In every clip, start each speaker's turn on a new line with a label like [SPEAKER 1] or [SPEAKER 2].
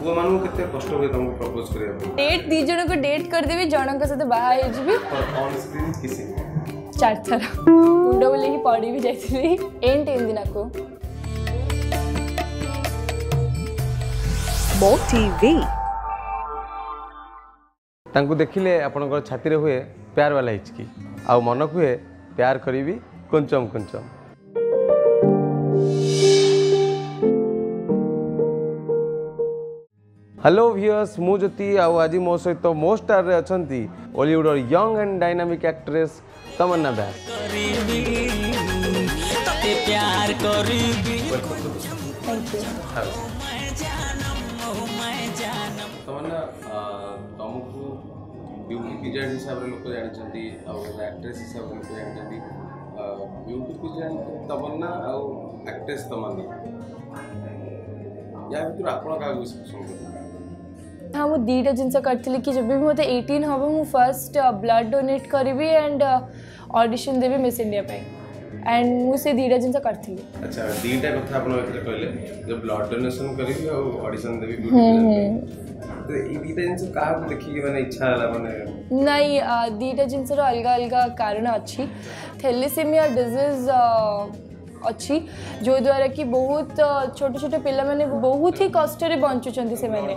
[SPEAKER 1] ପୁଅ ମାନଙ୍କୁ କେତେ କଷ୍ଟ ହୁଏ ତମକୁ ପ୍ରପୋଜ କରିବା ପାଇଁ ଡେଟ୍
[SPEAKER 2] ଦି ଜଣଙ୍କୁ ଡେଟ୍ କରିଦେବି ଜଣଙ୍କ ସହିତ ବାହା ହେଇଯିବି
[SPEAKER 1] ଅନ୍ ସ୍କ୍ରିନ୍ କିସିଂ
[SPEAKER 2] ଚାରି ଥର ମୁଣ୍ଡ ବୁଲେଇକି ପଡ଼ି ବି ଯାଇଥିଲି ଏଣ୍ଡ ଏମିତି ନାକୁ
[SPEAKER 3] ମୋ ଟିଭି
[SPEAKER 1] ତାଙ୍କୁ ଦେଖିଲେ ଆପଣଙ୍କର ଛାତିରେ ହୁଏ ପ୍ୟାର ବାଲା ହିଚକି ଆଉ ମନ କୁହେ ପ୍ୟାର କରିବି କୁଞ୍ଚମ କୁଞ୍ଚମ ହ୍ୟାଲୋ ଭିୟର୍ସ ମୁଁ ଜ୍ୟୋତି ଆଉ ଆଜି ମୋ ସହିତ ମୋ ଷ୍ଟାରରେ ଅଛନ୍ତି ଓଲିଉଡ଼ର young and dynamic actress Tamanna Vyas Tamanna ତମକୁ ବ୍ୟୁଟି ପିଜେଣ୍ଟ ହିସାବରେ ଲୋକ ଜାଣିଛନ୍ତି ଆଉ ଆକ୍ଟ୍ରେସ୍ ହିସାବରେ ଲୋକ ଜାଣିଛନ୍ତି ବ୍ୟୁଟି ପିଜେଣ୍ଟ ତମନ୍ନା ଆଉ ଆକ୍ଟ୍ରେସ୍ ତମନ୍ନା या भितर आपण काय गोष्टी सांगू
[SPEAKER 2] हाँ मुझे दुटा जिन करी कि जब मत एटीन हम मुझ फर्स्ट ब्लड डोनेट करी एंड ऑडिशन देवि मिस इंडिया एंड मुझे दुटा जिन करी
[SPEAKER 1] अच्छा
[SPEAKER 2] दीटा जिनस अलग अलग कारण अच्छी थेलीसीमिया डिजीज अच्छी जो द्वारा कि बहुत छोट छोट पे बहुत ही कष्ट बचुच्च से मैंने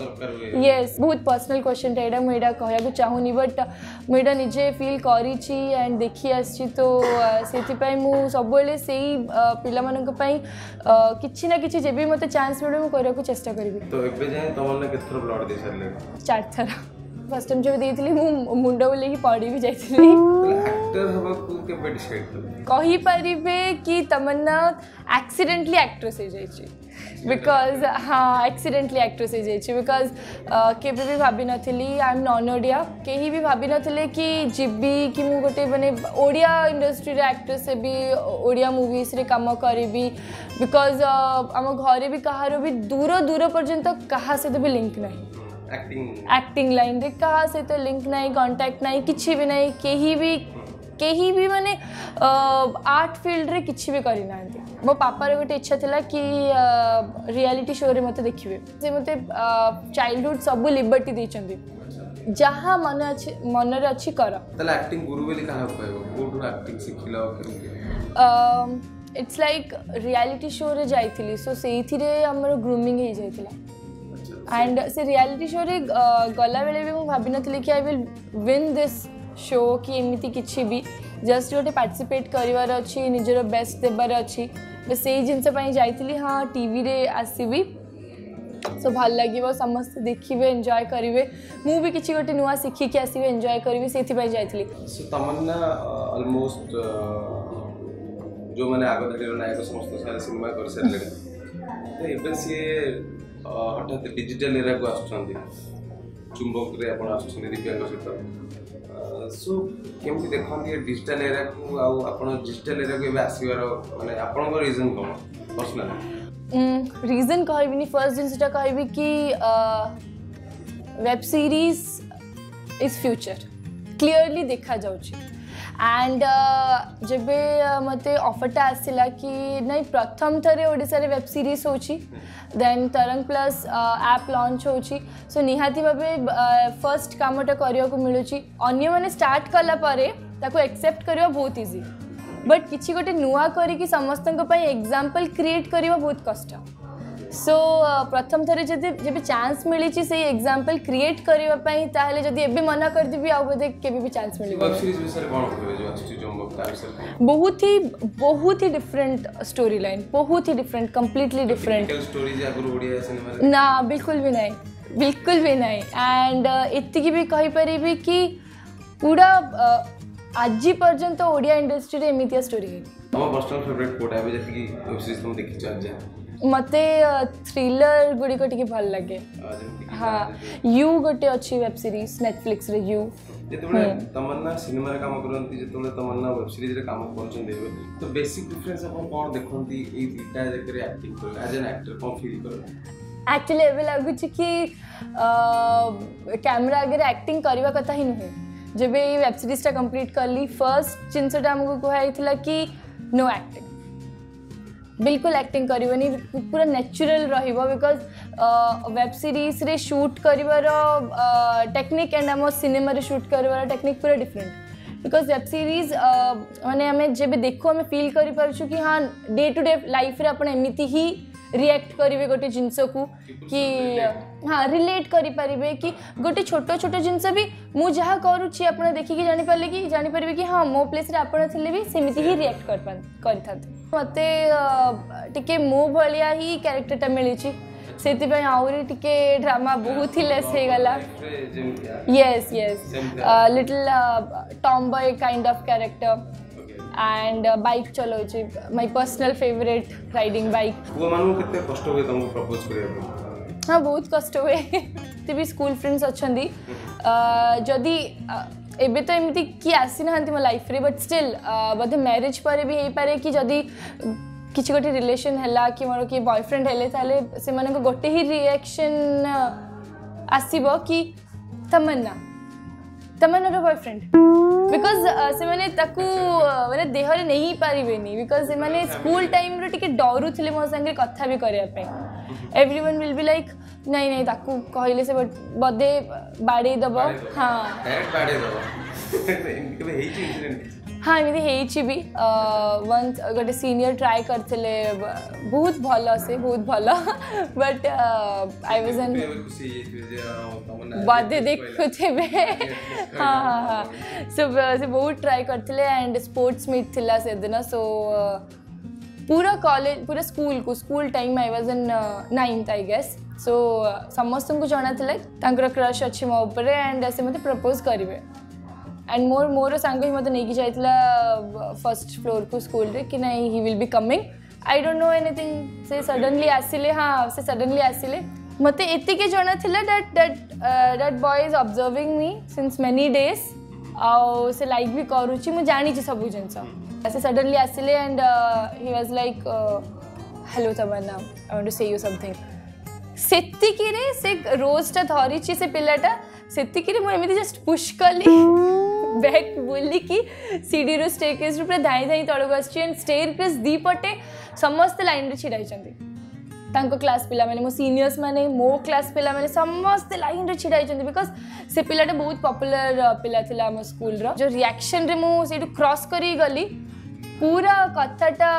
[SPEAKER 1] ये
[SPEAKER 2] बहुत पर्सनाल क्वेश्चन था मुझे कह चाहूनी बट मुझे निजे फिल कर देखी आस तो से सब पाई कि ना कि मतलब चान्स मिले मुझे चेस्ट करी फर्स्ट टाइम जो दे मुंड बोल पड़ी भी जा
[SPEAKER 1] एक्टर हवा कुल के पे डिसाइड कर
[SPEAKER 2] कही पारे कि तमन्ना एक्सीडेंटली एक्ट्रेस हो जाइए
[SPEAKER 1] बिकज
[SPEAKER 2] हाँ एक्सीडेंटली एक्ट्रेस हो जाइए बिकज केवे भी भाभी नी आई एम नन ओडिया कहीं भी भाभी नथिले कि जीवी कि मु गोटे माने ओडिया इंडस्ट्री रे एक्ट्रेस से ओडिया मूवीज रे काम करी बिकज आम घर भी कह भी दूर दूर पर्यंत क्या सहित तो भी लिंक ना एक्टिंग लाइन रे क्या सहित लिंक ना कंटाक्ट ना कि भी ना कहीं भी कहीं भी मैंने आर्ट फिल्ड रे कि भी करना मो पापार गोटे इच्छा था कि रियालीटी शो रे मत देखिए से मत चाइल्डहुड सब लिबर्टी देखते जहाँ मन अच्छे अच्छी कर इट्स लाइक रियालीटी शो रे जा सो से आमर ग्रुमिंग
[SPEAKER 1] एंड
[SPEAKER 2] से रियालीटी शो रे गला बेले भी मुझे भाव नी I will win this show कि एमती किसी भी जस्ट गोटे पार्टिसिपेट करार बेस्ट देवार अच्छी तो से ही जा हाँ टी आसबी सो भल लगे समस्त देखिए एंजय करेंगे मुझे किसी गोटे नुआ शिखिक आसवि एंजय करी से
[SPEAKER 1] जो मैंने आग धाड़ी नायक समस्त सिनेमा कर सारे तो सी हठात डिजिटाल एरा को आसुँच चुंबक आस दिव्यांग सहित ସୋ କେମିତି ଦେଖନ୍ତି ଡିଜିଟାଲ ଏରିଆକୁ ଆଉ ଆପଣ ଡିଜିଟାଲ ଏରିଆକୁ ଏବେ ଆସିବାର ମାନେ ଆପଣଙ୍କ ରିଜନ୍ କ'ଣ ପର୍ସନାଲି
[SPEAKER 2] ରିଜନ୍ କହିବିନି ଫାର୍ଷ୍ଟ ଜିନିଷଟା କହିବି କି web series is future clearly ଦେଖାଯାଉଛି एंड जब मत अफरटा आसला कि नहीं प्रथम थे ओडार वेब सीरीज हो देन तरंग प्लस आप लंच हो सो निहाती भाव फर्स्ट कमटा करने को मिलूँ अगर स्टार्ट कलापर ताको एक्सेप्ट करवा बहुत इजी बट किसी गोटे नुआ करके समस्त एक्जामपल क्रिएट करवा बहुत कष्ट सो uh, प्रथम थर जब चान्स मिली से एग्जाम्पल क्रिएट करने जदि एवं मना करदेवि आउ बोधे के चान्स मिले बहुत ही बहुत ही डिफरेंट स्टोरी लाइन बहुत ही डिफरेंट कम्प्लीटली डिफरेंट
[SPEAKER 1] ना बिल्कुल
[SPEAKER 2] भी नहीं बिल्कुल भी नहीं एंड uh, इतनी भी कहीपरि कि पूरा uh, आज पर्यटन तो ओडिया इंडस्ट्री एमती स्टोरी ହେଇନି
[SPEAKER 1] ଆମ ପର୍ସନାଲ ଫେଭରେଟ୍ କୋଉଟା ଏବେ ଯେତିକି ୱେବ୍ ସିରିଜ୍ ତମେ ଦେଖିଛ ଆଜି ଯାହା
[SPEAKER 2] मते थ्रिलर गुड़ी को टिके भल लगे
[SPEAKER 1] हां हाँ,
[SPEAKER 2] यू गोटे अच्छी वेब सीरीज नेटफ्लिक्स रे यू
[SPEAKER 1] जेतेबेले हाँ। तमन्ना सिनेमा रे काम करंती जेतेबेले तमन्ना वेब सीरीज रे काम करचन देबे तो बेसिक डिफरेंस अपन कोन देखंती ए दीटा जकरे एक्टिंग कर एज एन एक्टर को फील कर
[SPEAKER 2] एक्चुअली एबे लागु छ कि कैमरा अगर एक्टिंग करबा कथा ही नहु जेबे ई वेब सीरीज ता कंप्लीट करली फर्स्ट जिनसटा हमको कहाई थिला कि नो एक्टिंग बिल्कुल एक्टिंग कर पूरा नेचुरल रिकज वेब सीरीज रे शूट टेक्निक एंड आम सिनेम सुट कर टेक्निक पूरा डिफरेन्ट बिकज वेब सीरीज मैंने जब देखू आम फिल कर हाँ डे टू डे लाइफ आप एमती ही रिएक्ट करेंगे गोटे जिनस को
[SPEAKER 1] कि
[SPEAKER 2] हाँ रिलेट करें कि गोटे छोट छोट जिन भी मुझे करुच्ची आप देखिए जापारे कि जापरि कि हाँ मो प्लेस आपमती रिएक्ट कर मत टे मो भाया ही क्यारेक्टरटा मिली
[SPEAKER 1] से
[SPEAKER 2] आउरी टिके ड्रामा बहुत ही लेस गला yes yes little tomboy kind of character and bike चलाउछि my personal favourite riding bike
[SPEAKER 1] पुआ मानु केते कष्ट होय तुमको प्रपोज करिया
[SPEAKER 2] हां बहुत कष्ट होय ते भी स्कूल फ्रेंड्स अछंदी जदी uh, एबे तो एमती की आसी ना मो लाइफ रे बट स्टिल बोधे मैरिज पर भी हेई कि जदि किसी गोटे रिलेशन है कि मोर किए बयफ्रेंड है गोटे ही रिएक्शन uh, आसब कि तमन्ना ତମେ ମୋର ବୟଫ୍ରେଣ୍ଡ ବିକଜ ସେମାନେ ତାକୁ ମାନେ ଦେହରେ ନେଇ ପାରିବେନି ବିକଜ ସେମାନେ ସ୍କୁଲ ଟାଇମ୍ରେ ଟିକେ ଡରୁଥିଲେ ମୋ ସାଙ୍ଗରେ କଥା ବି କରିବା ପାଇଁ everyone will be like ନାଇଁ ନାଇଁ ତାକୁ କହିଲେ ସେ ବୋଧେ ବାଡ଼େଇ ଦେବ
[SPEAKER 1] ହଁ
[SPEAKER 2] हाँ एमती ହେଇଛି ବି ୱାନ୍ସ ଗୋଟେ ସିନିୟର ଟ୍ରାଏ କରିଥିଲେ ବହୁତ ଭଲ ସେ ବହୁତ ଭଲ ବଟ୍ ଆଇ ୱାଜ୍ ଆନ୍
[SPEAKER 1] ବୋଧେ ଦେଖୁଥିବେ
[SPEAKER 2] ହଁ ହଁ ହଁ ସୋ ସେ ବହୁତ ଟ୍ରାଏ କରିଥିଲେ ଆଣ୍ଡ ସ୍ପୋର୍ଟସ୍ ମିଟ୍ ଥିଲା ସେଦିନ ସୋ पूरा कॉलेज पूरा स्कूल को school time I was in ninth I guess so समस्त को जना था क्रश अच्छे मो उपर एंड से मत प्रपोज करेंगे एंड मोर मोर सांग मत नहीं जाता फर्स्ट फ्लोर को स्कूल कि नहीं he will be coming I don't know anything से सडनली आसिले हाँ से सडनली आसिले मते एतिके जना थिला that that that boy is observing me since many days आउ से लाइक भी करुची मु जानी छी सब जिंस से suddenly आसिले and he was like hello Tamanna I want to say you something ସେତିକିରେ ସେ ରୋଜ୍ଟା ଧରିଛି ସେ ପିଲାଟା ସେତିକିରେ ମୁଁ ଏମିତି ଜଷ୍ଟ ପୁష୍ କଲି ବ୍ୟାକ୍ ବୁଲିକି ସିଡ଼ିରୁ ଷ୍ଟେ କେସ୍ରୁ ପୁରା ଧାଇଁ ଧାଇଁ ତଳକୁ ଆସିଛି ଆଣ୍ଡ ଷ୍ଟେ କେସ୍ ଦୁଇ ପଟେ ସମସ୍ତେ ଲାଇନ୍ରେ ଛିଡ଼ା ହେଇଛନ୍ତି ତାଙ୍କ କ୍ଲାସ୍ ପିଲାମାନେ ମୋ ସିନିୟର୍ସ ମାନେ ମୋ କ୍ଲାସ୍ ପିଲାମାନେ ସମସ୍ତେ ଲାଇନ୍ରେ ଛିଡ଼ା ହେଇଛନ୍ତି ବିକଜ୍ ସେ ପିଲାଟା ବହୁତ ପପୁଲାର ପିଲା ଥିଲା ଆମ ସ୍କୁଲର ଯେଉଁ ରିଆକ୍ସନ୍ରେ ମୁଁ ସେଇଠୁ କ୍ରସ୍ କରିକି ଗଲି ପୁରା କଥାଟା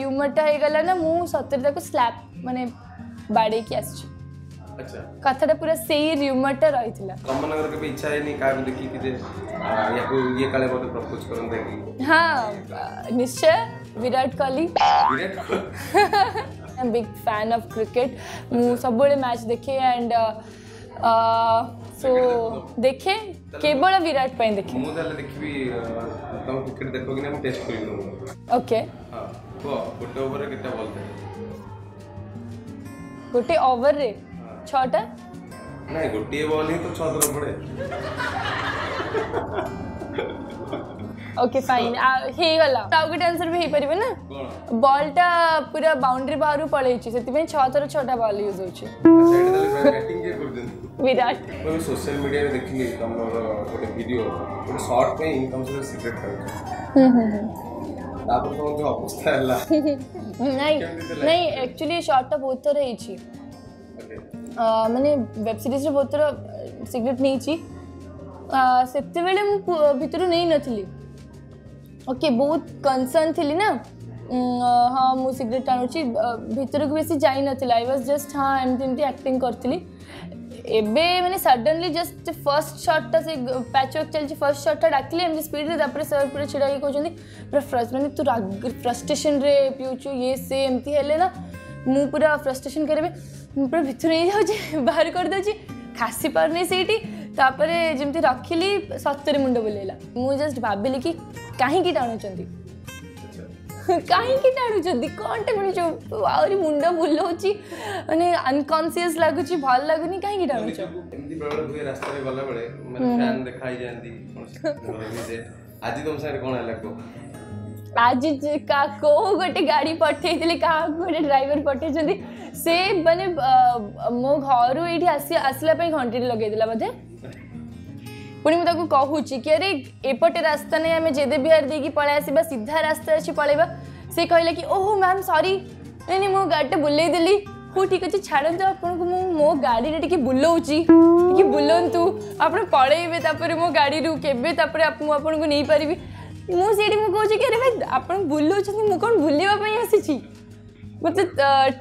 [SPEAKER 2] ର୍ୟୁମର୍ଟା ହେଇଗଲା ନା ମୁଁ ସତରେ ତାକୁ ସ୍ଲାପ୍ ମାନେ ବାଡ଼େଇକି ଆସିଛି
[SPEAKER 1] আচ্ছা
[SPEAKER 2] কথাটা পুরা সেই রিউমরটা রইছিলা
[SPEAKER 1] তমনগর কেবে ইচ্ছা হয়নি কাকে দেখি কি যে ইয়াকু ইয়ে কালে মতে প্রপোজ করতে কি হ্যাঁ
[SPEAKER 2] নিশ্চয় Virat Kohli
[SPEAKER 1] Virat Kohli
[SPEAKER 2] I am big fan of cricket মু সববেলে ম্যাচ দেখে এন্ড सो देखे केवल विराट पई देखे
[SPEAKER 1] मु ताले देखिबी तम क्रिकेट देखो कि ना टेस्ट करिन
[SPEAKER 2] ओके
[SPEAKER 1] हां को गोटे ओवर केते बॉल थे
[SPEAKER 2] गोटे ओवर रे છોટ
[SPEAKER 1] નહીં ગુટ્ટીએ બોલી તો છોતરો પડે
[SPEAKER 2] ઓકે ફાઇન આ ହେଇଗଲା ତ ଆଉ ଗୋଟେ ଆନ୍ସର ବି ହେଇପାରିବ ନା ବଲ୍ଟା ପୁରା ବାଉଣ୍ଡ୍ରି ବାହାରୁ ପଳେଇଛି ସେଥିପାଇଁ ଛଅ ଥର ଛଅଟା ବଲ୍ ୟୁଜ୍ ହେଉଛି ବିରାଟ
[SPEAKER 1] ମୁଁ ସୋସିଆଲ ମିଡିଆରେ ଦେଖିଲି ତମର ଗୋଟେ ଭିଡିଓ ଗୋଟେ ସର୍ଟ ପାଇଁ ଇନକମ୍ ସୋର୍ସ ସିକ୍ରେଟ୍ କରୁଛ ତାପରେ ତମର ଅବସ୍ଥା ହେଲା
[SPEAKER 2] ନାଇଁ ନାଇଁ ଆକ୍ଚୁଆଲି ସର୍ଟଟା ବହୁତ ଥର ହେଇଛି ମାନେ ୱେବ୍ ସିରିଜ୍ରେ ବହୁତ ଥର ସିଗରେଟ୍ ନେଇଛି ସେତେବେଳେ ମୁଁ ଭିତରୁ ନେଇନଥିଲି ଓକେ ବହୁତ କନସର୍ନ ଥିଲି ନା ହଁ ମୁଁ ସିଗରେଟ୍ ଟାଣୁଛି ଭିତରକୁ ବେଶୀ ଯାଇନଥିଲି ଆଇ ୱାଜ୍ ଜଷ୍ଟ ହଁ ଏମିତି ଏମିତି ଆକ୍ଟିଂ କରିଥିଲି ଏବେ ମାନେ ସଡନଲି ଜଷ୍ଟ ଫର୍ଷ୍ଟ ସଟ୍ଟା ସେ ପ୍ୟାଚ୍ ୱାର୍କ ଚାଲିଛି ଫର୍ଷ୍ଟ ସଟ୍ଟା ଡାକିଲେ ଏମିତି ସ୍ପିଡ଼ରେ ତାପରେ ସାର୍ ପୁରା ଛିଡ଼ା ହେଇକି କହୁଛନ୍ତି ପୁରା ମାନେ ତୁ ରାଗ ଫ୍ରଷ୍ଟ୍ରେସନ୍ରେ ପିଉଛୁ ଇଏ ସେ ଏମିତି ହେଲେ ନା ମୁଁ ପୁରା ଫ୍ରଷ୍ଟ୍ରେସନ୍ କରିବି ମୁଁ ପୁରା ଭିତରୁ ହେଇଯାଉଛି ବାହାର କରିଦେଉଛି ଖାସି ପାରୁନି ସେଇଠି ତାପରେ ଯେମିତି ରଖିଲି ସତରେ ମୁଣ୍ଡ ବୁଲେଇଲା ମୁଁ ଜଷ୍ଟ ଭାବିଲି କି କାହିଁକି ଟାଣୁଛନ୍ତି କାହିଁକି ଟାଣୁଛନ୍ତି କ'ଣ ଟାଣୁଛ ଆହୁରି ମୁଣ୍ଡ ବୁଲଉଛି ମାନେ ଅନକନସିୟସ୍ ଲାଗୁଛି ଭଲ ଲାଗୁନି କାହିଁକି ଟାଣୁଛ
[SPEAKER 1] ରାସ୍ତାରେ ଗଲାବେଳେ ଦେଖା ହେଇଯାନ୍ତି ଆଜି ତମ ସାଙ୍ଗରେ କ'ଣ ହେଲା କୁହ
[SPEAKER 2] आज का को गोटे गाड़ी पठे क्या गोटे ड्राइवर पठे से मैंने मो घर ये आसला घंटे लगे बोधे पुणी मुझे कहूँ कि अरे एपटे रास्ता नहीं आम जेदे बिहार दे कि पलै आस सीधा रास्ता अच्छे पलैब से कहला कि ओह मैम सरी नहीं मो गाड़ी बुले दिली हूँ ठीक अच्छे छाड़ आपको मो गाड़ी टी बुलाऊँ बुलां आप पलैबे मो गाड़ी केपर मुझे नहीं पारि ମୁଁ ସେଇଠି ମୁଁ କହୁଛି କି ଆରେ ଭାଇ ଆପଣ ବୁଲଉଛନ୍ତି ମୁଁ କ'ଣ ବୁଲିବା ପାଇଁ ଆସିଛି ମୋତେ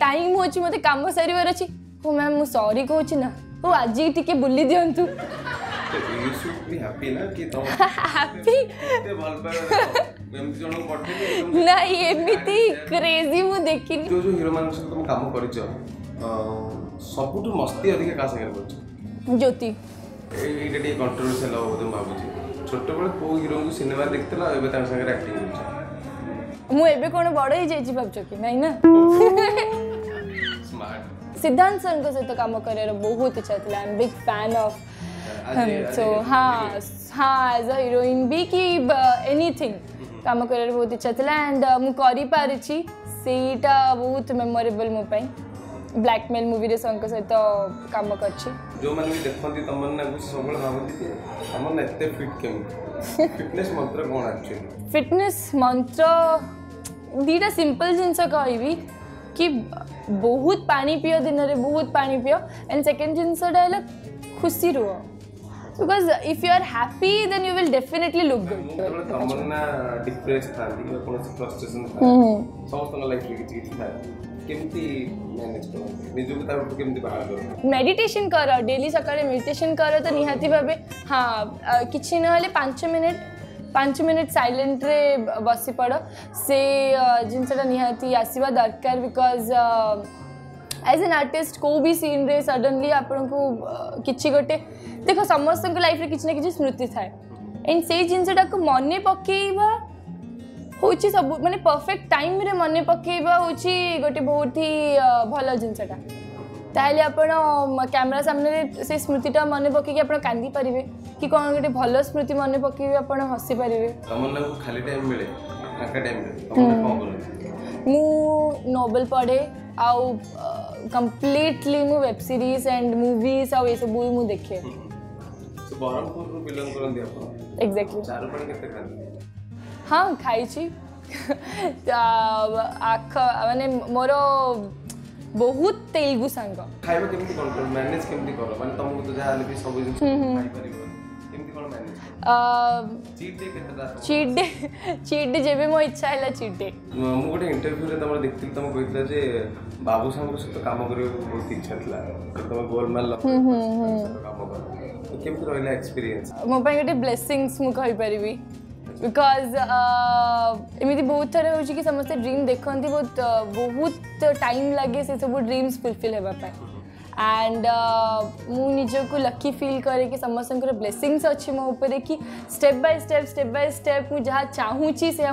[SPEAKER 2] ଟାଇମ୍ ଅଛି ମୋତେ କାମ ସାରିବାର ଅଛି ହଉ ମ୍ୟାମ୍ ମୁଁ ସରି କହୁଛି ନା ହଉ ଆଜି ଟିକେ ବୁଲି ଦିଅନ୍ତୁ
[SPEAKER 1] ନାଇଁ ଏମିତି
[SPEAKER 2] କ୍ରେଜି ମୁଁ ଦେଖିନି
[SPEAKER 1] ଯୋଉ ଯୋଉ ହିରୋମାନଙ୍କ ସହିତ ତମେ କାମ କରିଛ ସବୁଠୁ ମସ୍ତି ଅଧିକା କାହା ସାଙ୍ଗରେ କରିଛ
[SPEAKER 2] ଜ୍ୟୋତି
[SPEAKER 1] ଏଇଟା ଟିକେ କଣ୍ଟ୍ରୋଭର୍ସିଆଲ ହବ ବୋଧେ ମୁଁ ଭାବୁଛି छोट बेले को हीरो को सिनेमा देखतला एबे तार संगे एक्टिंग करू छ
[SPEAKER 2] मु एबे कोन बड होई जाई छी बाप चकी नै ना
[SPEAKER 1] स्मार्ट
[SPEAKER 2] सिद्धांत सर को से तो काम करे रे बहुत इच्छा थला I am big fan of
[SPEAKER 1] सो हां
[SPEAKER 2] हां एज अ हीरोइन बी की एनीथिंग काम करे रे बहुत इच्छा थला एंड मु करी पारि छी सेटा बहुत मेमोरेबल मो पई ब्लैकमेल मूवी रे संग सहित काम कर छी
[SPEAKER 1] ଯେଉଁମାନେ ବି ଦେଖନ୍ତି ତମମାନେ ଲାଗୁଛି ସବୁବେଳେ ଭାବନ୍ତି ଯେ ତମମାନେ ଏତେ ଫିଟ୍ କେମିତି ଫିଟନେସ୍ ମନ୍ତ୍ର କ'ଣ ଆକ୍ଚୁଆଲି
[SPEAKER 2] ଫିଟନେସ୍ ମନ୍ତ୍ର ଦୁଇଟା ସିମ୍ପଲ୍ ଜିନିଷ କହିବି କି ବହୁତ ପାଣି ପିଅ ଦିନରେ ବହୁତ ପାଣି ପିଅ ଆଣ୍ଡ ସେକେଣ୍ଡ ଜିନିଷଟା ହେଲା ଖୁସି ରୁହ because if you are happy then you will definitely look good Tamanna
[SPEAKER 1] depress ଥାନ୍ତି କୌଣସି ଫ୍ରଷ୍ଟ୍ରେସନ୍ ସମସ୍ତଙ୍କ ଲାଇଫ୍ରେ କିଛି କିଛି ଥାଏ मेडिटेशन
[SPEAKER 2] कर डेली सकाल मेडिटेशन कर तो निहाती भाबे हाँ किछि न हले 5 मिनट 5 मिनट साइलेंट रे बसी पड़ से जिंसटा निहाती आसीबा दरकार बिकज एज एन आर्टिस्ट को भी सीन रे सडनली आपन को किछि गोटे देखो समस्त को लाइफ रे किछि न किछि स्मृति थाए एंड से जिंसटा को मन पकेबा हूँ सब मैं परफेक्ट टाइम मन पकेबा हूँ बहुत ही भल जिनटा ताल सामने से स्मृति मन पकई कि आप कहे कि कौन गोटे भल स्मृति मन पकड़ हसी पारे मु पढ़े आ कंप्लीटली मु वेब सीरीज एंड मूवीज आ सब मु देखे
[SPEAKER 1] तो बारामपुर को बिलोंग करन दिया
[SPEAKER 2] एग्जैक्टली
[SPEAKER 1] चारों पर कितने खाने
[SPEAKER 2] ହଁ ଖାଇଛି ଆଖ ମାନେ ମୋର ବହୁତ ତେଲୁଗୁ ସାଙ୍ଗ
[SPEAKER 1] କେମିତି କ'ଣ ଡେ
[SPEAKER 2] ଚିଟ୍ ଡେ ଯେବେ ମୋ ଇଚ୍ଛା ହେଲା ଚିଡ଼େ
[SPEAKER 1] ମୁଁ ଗୋଟେ ଇଣ୍ଟରଭ୍ୟୁରେ ତମର ଦେଖିଥିଲି ତମେ କହିଥିଲା ଯେ ବାବୁ ସାଙ୍ଗ ସହିତ କାମ କରିବାକୁ ବହୁତ ଇଚ୍ଛା ଥିଲା ତମେ ଗୋଲମାଲ କାମ କେମିତି ରହିଲା ଏକ୍ସପିରିଏନ୍ସ
[SPEAKER 2] ମୋ ପାଇଁ ଗୋଟେ ବ୍ଲେସିଂସ୍ ମୁଁ କହିପାରିବି बिकज एम uh, बहुत थर हो समस्त ड्रीम देखती बहुत uh, बहुत टाइम लगे से सब ड्रीम्स फुलफिल होगापी एंड मुझक लकी फिल कै कि समस्त ब्लेसींगस अच्छे मो उपर कि step by step step by step जहाँ चाहूँगी से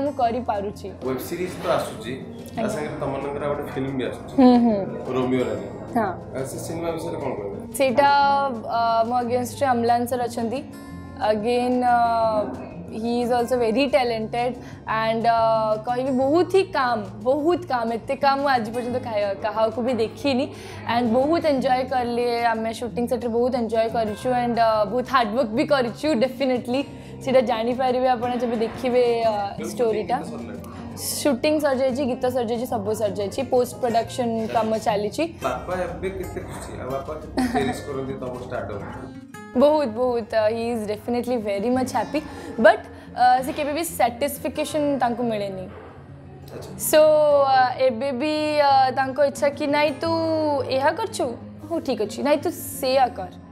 [SPEAKER 2] मो अगेन्ट अम्लांसर अच्छा again he is also very talented and कह बहुत ही काम बहुत काम एत काम आज पर्यटन कह को भी देखी एंड बहुत एंजय कले आम सुटिंग सेट्रे बहुत एंजय कर बहुत हार्डवर्क भी करेफिनेटली सीटा जापर आप जब देखिए स्टोरीटा शूटिंग सर जाए गीत सर जाए सब सर जाए पोस्ट प्रडक्शन कम चली बहुत बहुत ही is definitely very much happy but से के भी सैटिस्फिकेशन तांको मिलेनी
[SPEAKER 1] सो
[SPEAKER 2] अच्छा. uh, एबे uh, इच्छा कि नाई तू एहा कर ठीक अच्छे ना तू से कर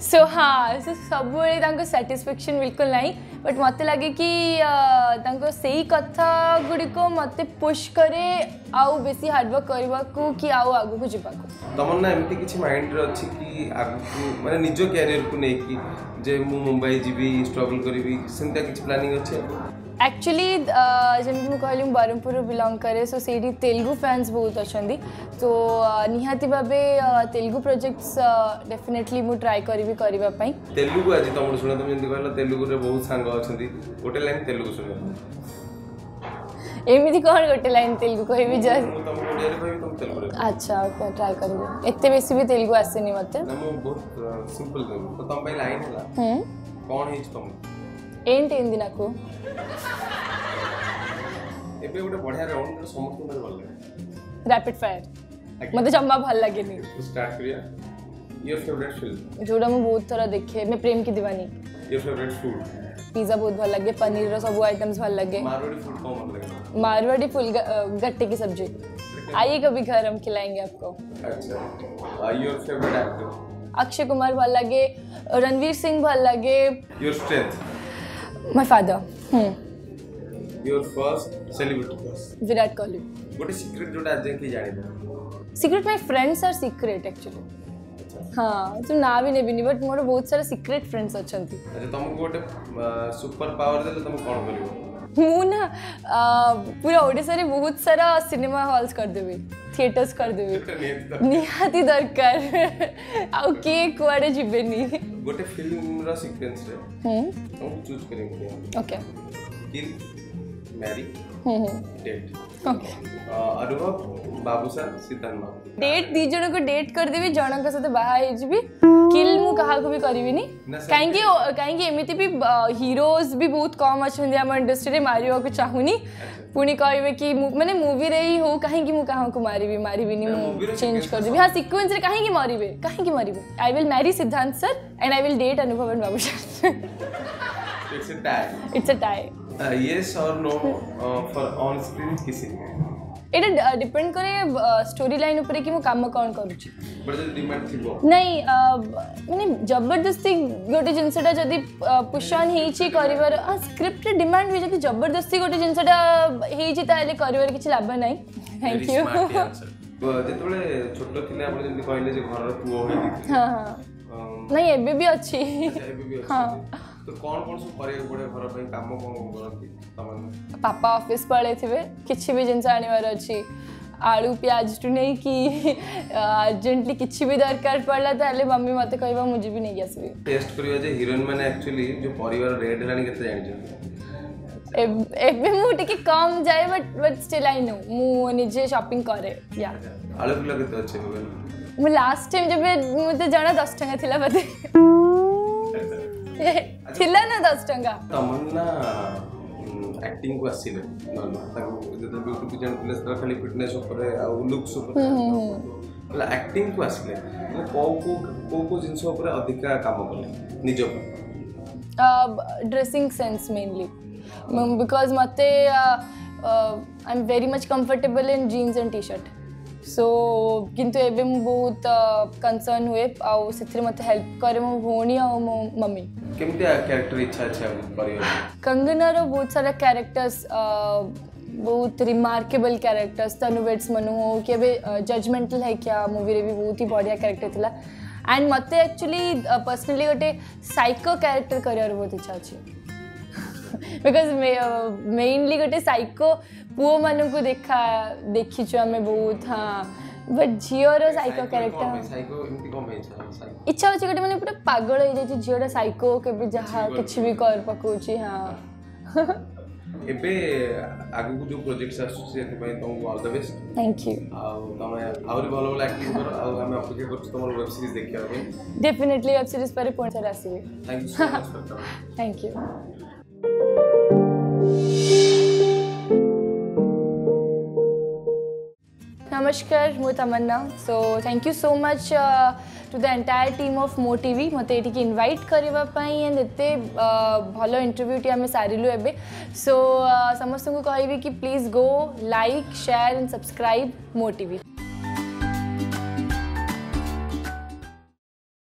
[SPEAKER 2] सो हाँ सो सबुले साटिस्फैक्शन बिल्कुल ना बट मत लगे कि से कथा गुड़िक मत पुश करे आउ बेस हार्डवर्क करने को कि आउ आग को जावाक
[SPEAKER 1] तमन्ना एमती किसी माइंड अच्छी कि मैं निज क्यारि को लेकिन मुंबई जी स्ट्रगल करी सेमता प्लानिंग अच्छे
[SPEAKER 2] एक्चुअली uh, जमी कह ब्रह्मपुर बिलंग कैर सो से तेलुगु फैन्स बहुत अच्छा सो निहाती भाव uh, Telugu projects definitely uh, मुझे ट्राए करी करने
[SPEAKER 1] तेलुगु आज तुम शुणा तुम कह तेलुगु बहुत सांग अच्छा गोटे लाइन तेलुगु शुण
[SPEAKER 2] एमती कौन गोटे लाइन तेलुगु कह
[SPEAKER 1] तो
[SPEAKER 2] अच्छा ओके ट्राए तेलुगु आसे
[SPEAKER 1] मतलब
[SPEAKER 2] ଏବେ ଗୋଟେ
[SPEAKER 1] ବଢିଆ ରାଉଣ୍ଡ ସମସ୍ତଙ୍କୁ ଭଲ
[SPEAKER 2] ଲାଗେ ଫାୟାର ଜମା ଭଲ ଲାଗେନି
[SPEAKER 1] ଷ୍ଟାର୍ଟ କରିବା
[SPEAKER 2] पिज्जा बहुत
[SPEAKER 1] मारवाड़ी फुल कौन
[SPEAKER 2] मारवाड़ी गट्टे की सब्जी
[SPEAKER 1] आइए
[SPEAKER 2] कभी घर हम खिलाएंगे आपको
[SPEAKER 1] अच्छा your favourite actor
[SPEAKER 2] Akshay Kumar भल लगे रणवीर सिंह भल लगे your
[SPEAKER 1] strength
[SPEAKER 2] My father. Hmm.
[SPEAKER 1] Your first celebrity crush.
[SPEAKER 2] Virat Kohli.
[SPEAKER 1] What is secret जो आज तक जाने
[SPEAKER 2] Secret my friends are secret actually. हाँ तू ना भी नेबिनि बट मोर बहुत सारा सिक्रेट फ्रेंड्स अच्छा
[SPEAKER 1] तुमको गोटे सुपर पावर देले तुम कोन करिवो
[SPEAKER 2] ମୁଁ ନା ପୁରା ଓଡ଼ିଶାରେ ବହୁତ ସାରା ସିନେମା ହଲ୍ସ କରିଦେବି ଥିଏଟର୍ସ କରିଦେବି ନିହାତି ଦରକାର ଆଉ କିଏ କୁଆଡ଼େ ଯିବେନି
[SPEAKER 1] ଗୋଟେ ଫିଲ୍ମର ସିକ୍ୱେନ୍ସରେ
[SPEAKER 2] okay
[SPEAKER 1] marry,
[SPEAKER 2] date
[SPEAKER 1] uh, Anubhav Babushaan सिद्धांत बाबू डेट दी
[SPEAKER 2] को डेट कर देबी जन का साथ बाहा किल मु कहा को भी एमिति भी हीरोज uh, भी बहुत कम अछन जे इंडस्ट्री रे मारियो को चाहुनी
[SPEAKER 1] अच्छा.
[SPEAKER 2] पुणी कहबे कि माने मूवी रे ही हो कि मु कहा को मु चेंज कर देबी हां सीक्वेंस रे कि मारिबे कि मारिबे I will marry Siddhant sir and I will date Anubhav and Babusha
[SPEAKER 1] it's a tie
[SPEAKER 2] it's a tie
[SPEAKER 1] yes or no for on screen kissing
[SPEAKER 2] এটা ডিপেন্ড করে স্টোরি লাইন উপরে কি মু কাম কোন করুছি
[SPEAKER 1] বড় যদি ডিমান্ড থিবো
[SPEAKER 2] নাই মানে জবরদস্তি গোটে জিনিসটা যদি পুষন হেইছি করিবার স্ক্রিপ্ট ডিমান্ড হই যদি জবরদস্তি গোটে জিনিসটা হেইছি তাহলে করিবার কিছু লাভ নাই থ্যাংক ইউ
[SPEAKER 1] যেতবেলে ছোট থিলে আপনি যদি কইলে যে ঘরর পুও হই দিতে হ্যাঁ
[SPEAKER 2] হ্যাঁ
[SPEAKER 1] নাই
[SPEAKER 2] এবে বি আছে
[SPEAKER 1] এবে বি আছে হ্যাঁ କ'ଣ କ'ଣ
[SPEAKER 2] ପାପା ଅଫିସ ପଳେଇଥିବେ କିଛି ବି ଜିନିଷ ଆଣିବାର ଅଛି ଆଳୁ ପିଆଜଠୁ ନେଇକି ଅର୍ଜେଣ୍ଟଲି କିଛି ବି ଦରକାର ପଡ଼ିଲା ତାହେଲେ ମମି ମୋତେ କହିବ ମୁଁ ଯିବି ନେଇକି ଆସିବି
[SPEAKER 1] ଟେଷ୍ଟ କରିବା ଯେ ହିରୋଇନ୍ ମାନେ ଆକ୍ଚୁଆଲି ଯେଉଁ ପରିବାର ରେଟ୍ ହେଲାଣି କେତେ ଜାଣିଛନ୍ତି
[SPEAKER 2] ଏବେ ମୁଁ ଟିକେ କମ୍ ଯାଏ but but still I know ମୁଁ ନିଜେ ସପିଂ କରେ
[SPEAKER 1] ଆଳୁ କିଲୋ କେତେ ଅଛି
[SPEAKER 2] ମୁଁ ଲାଷ୍ଟ ଟାଇମ୍ ଯେବେ ମୋତେ ଜଣା ଦଶ ଟଙ୍କା ଥିଲା ବୋଧେ ଥିଲା ନା ଦଶ ଟଙ୍କା
[SPEAKER 1] ତମନ୍ନା ଆକ୍ଟିଂ କୁ ଆସିଲେ ତାଙ୍କୁ ଯେତେବେଳେ ବିୟୁଟି ବି ଜାଣିଥିଲେ ସେତେବେଳେ ଖାଲି ଫିଟନେସ୍ ଉପରେ ଆଉ ଲୁକ୍ସ ଉପରେ ବୋଲେ ଆକ୍ଟିଂ କୁ ଆସିଲେ କୋଉ କୋଉ କୋଉ କୋଉ ଜିନିଷ ଉପରେ ଅଧିକା କାମ କଲେ ନିଜ ଉପରେ
[SPEAKER 2] ଡ୍ରେସିଂ ସେନ୍ସ ମେନଲି ବିକଜ ମୋତେ I am very much comfortable in jeans and T shirt सो किंतु एबे बहुत कंसर्न हुए आ हेल्प करे मो भी आ मो मम्मी
[SPEAKER 1] केमतिया कैरेक्टर इच्छा
[SPEAKER 2] कंगना रो बहुत सारा कैरेक्टर्स बहुत रिमार्केबल क्यारेक्टर्स तनुवेट्स मनु हो कि जजमेंटल है क्या मूवी भी बहुत ही बढ़िया कैरेक्टर था एंड मते एक्चुअली पर्सनली गोटे साइको कैरेक्टर करियर बहुत इच्छा छै ବିକଜ୍ ମେନ୍ଲି ଗୋଟେ ସାଇକୋ ପୁଅମାନଙ୍କୁ ଦେଖା ଦେଖିଛୁ ଆମେ ବହୁତ ହଁ ବଟ୍ ଝିଅର ସାଇକୋ କ୍ୟାରେକ୍ଟର ଇଚ୍ଛା ହେଉଛି ଗୋଟେ ମାନେ ପୁରା ପାଗଳ ହେଇଯାଇଛି ଝିଅର ସାଇକୋ କେବେ ଯାହା କିଛି ବି କର ପକାଉଛି ହଁ
[SPEAKER 1] ଏବେ ଆଗକୁ ଯୋଉ ପ୍ରୋଜେକ୍ଟସ୍ ଆସୁଛି ସେଥିପାଇଁ ତମକୁ all the best
[SPEAKER 2] thank you
[SPEAKER 1] ଆଉ ତମେ ଆହୁରି ଭଲ ଭଲ ଆକ୍ଟିଂ କର ଆଉ ଆମେ ଅପେକ୍ଷା କରୁଛୁ ତମର ୱେବ୍ ସିରିଜ୍ ଦେଖିବା ପାଇଁ
[SPEAKER 2] ଡେଫିନେଟଲି ୱେବ୍ ସିରିଜ୍ ପରେ ପୁଣି ଥରେ ଆସିବି
[SPEAKER 1] ଥ୍ୟାଙ୍କ ୟୁ
[SPEAKER 2] ଥ୍ୟାଙ୍କ ୟୁ नमस्कार मु Tamanna so thank you so much to the entire team of मो टी मते ये इनवैट करने एंड एत भल इंटरव्यू टी आम सारू ए सो uh, समस्त को कहबी कि please go like share and subscribe मो टी